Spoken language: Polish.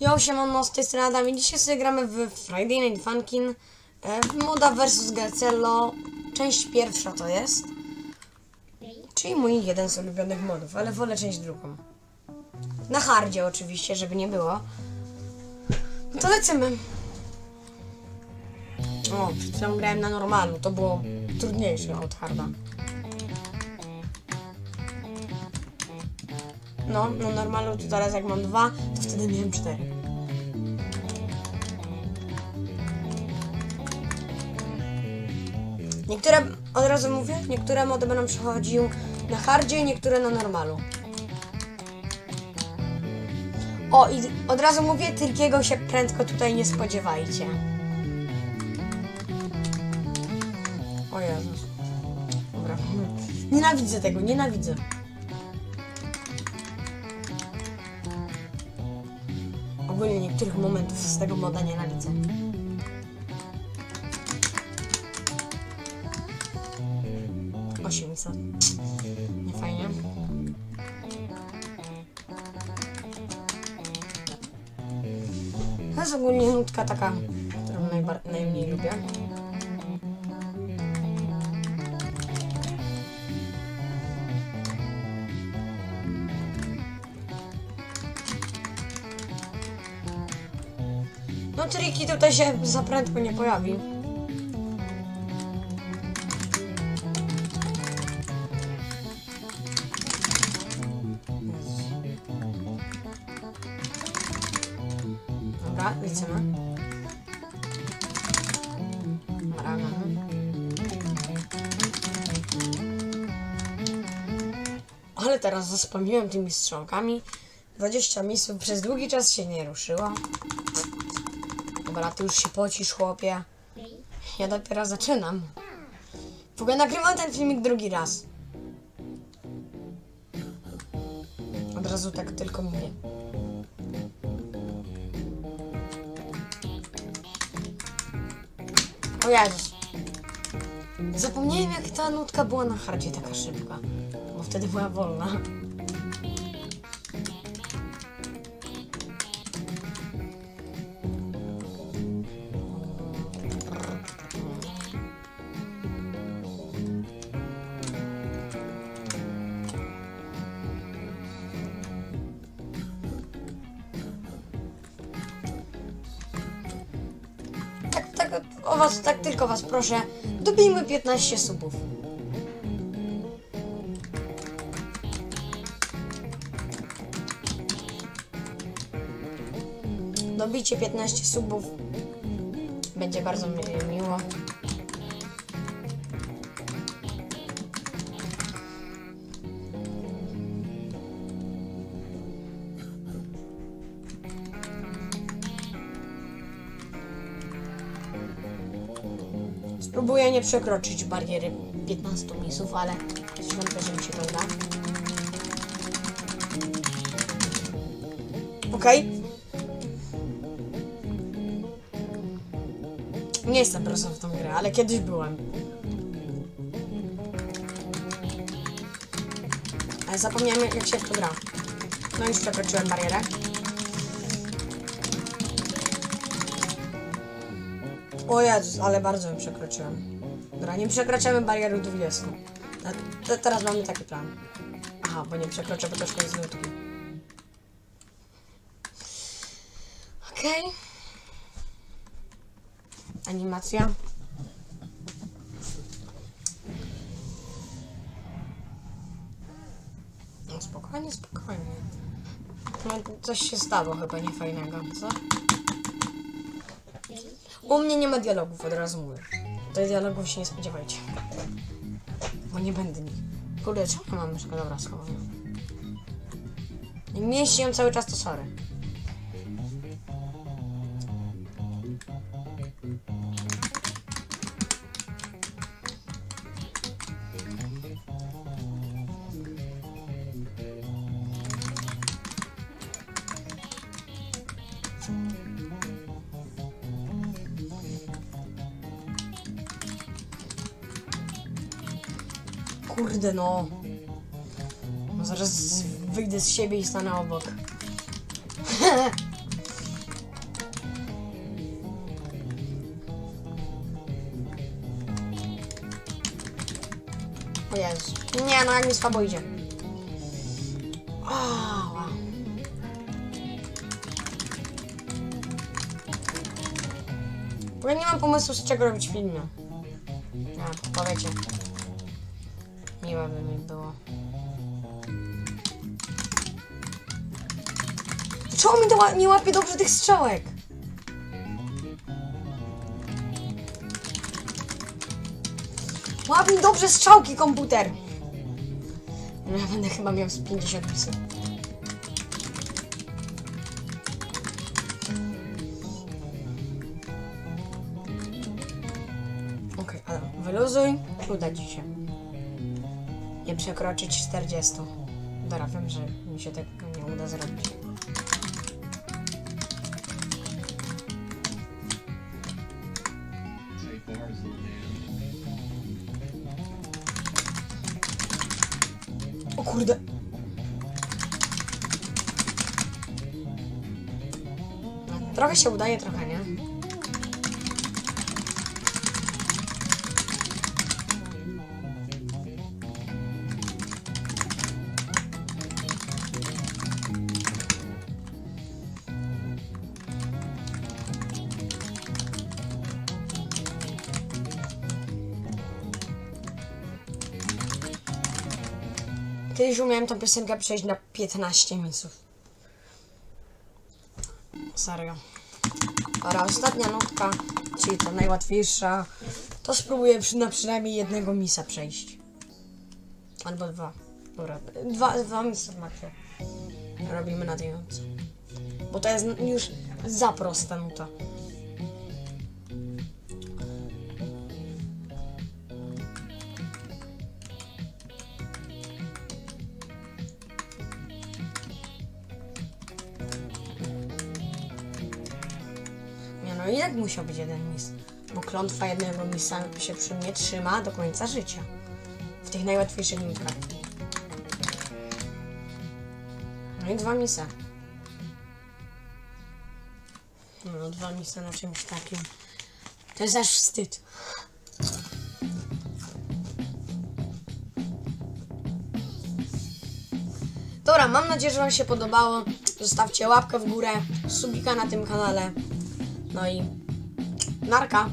Jo, siemano, z tej strony Adam i dzisiaj sobie gramy w Friday Night Funkin. e, Moda vs Garcello. Część pierwsza to jest. Czyli mój jeden z ulubionych modów, ale wolę część drugą. Na hardzie oczywiście, żeby nie było. No to lecimy. O, przed chwilą grałem na normalu, to było trudniejsze od harda. No, na normalu to teraz jak mam dwa, to wtedy miałem cztery. Niektóre, od razu mówię, niektóre mody będą przechodził na hardzie, niektóre na normalu. O, i od razu mówię, Tyrkiego się prędko tutaj nie spodziewajcie. O Jezus. Dobra. Nienawidzę tego, nienawidzę. Ogólnie niektórych momentów z tego moda nienawidzę. Osiemset. Nie fajnie. To jest ogólnie nutka taka, którą najmniej lubię. No triki tutaj się za prędko nie pojawi. Dobra, lecimy. Dobra. Ale teraz zaspamiłem tymi strzałkami. 20 misów przez długi czas się nie ruszyło. Dobra, ty już się pocisz, chłopie. Ja dopiero zaczynam. W ogóle nagrywam ten filmik drugi raz. Od razu tak tylko mówię. O Jezus. Zapomniałem jak ta nutka była na hardzie taka szybka. Bo wtedy była wolna. O was, tak tylko was proszę. Dobijmy 15 subów. Dobijcie 15 subów. Będzie bardzo mi miło. Spróbuję nie przekroczyć bariery 15 misów, ale wątpię, że mi się to uda. Okej. Nie jestem prosą w tą grę, ale kiedyś byłem. Ale zapomniałem jak się to gra. No już przekroczyłem barierę. O Jezus, ale bardzo ją przekroczyłem. Dobra, nie przekraczamy bariery 20. A te, teraz mamy taki plan. Aha, bo nie przekroczę, bo szkoda z nutki. Okej. Animacja. No spokojnie, spokojnie. No, coś się stało chyba niefajnego, co? U mnie nie ma dialogów, od razu mówię. Tutaj dialogów się nie spodziewajcie. Bo nie będę nich. Kurde, czemu mam myszkę? Dobra, schowam ją. Mieści ją cały czas, to sorry. kurde no. no zaraz wyjdę z siebie i stanę obok. o Jezu. Nie, no jak mi słabo idzie. Oh. Ja nie mam pomysłu z czego robić filmy. Ja, powiecie. Miło by mi było. Czemu mi to nie łapie dobrze tych strzałek? Łap mi dobrze strzałki, komputer! No ja będę chyba miał z 50 pisów. Okej, ale wyluzuj, uda ci się. Nie przekroczyć 40. Dobra, wiem, że mi się tego nie uda zrobić. O kurde. Trochę się udaje, trochę nie. Kiedyś umiałem tą piosenkę przejść na 15 misów. Serio. Dobra, ostatnia nutka, czyli ta najłatwiejsza. To spróbuję przy, na przynajmniej jednego misa przejść. Albo dwa. Dobra, dwa, dwa misy macie. Robimy na tej nutce. Bo to jest już za prosta nuta. I jak musiał być jeden mis? Bo klątwa jednego misa się przy mnie trzyma do końca życia. W tych najłatwiejszych nutkach. No i dwa misa. No, dwa misa na czymś takim. To jest aż wstyd. Dobra, mam nadzieję, że Wam się podobało. Zostawcie łapkę w górę, subika na tym kanale. No i narka.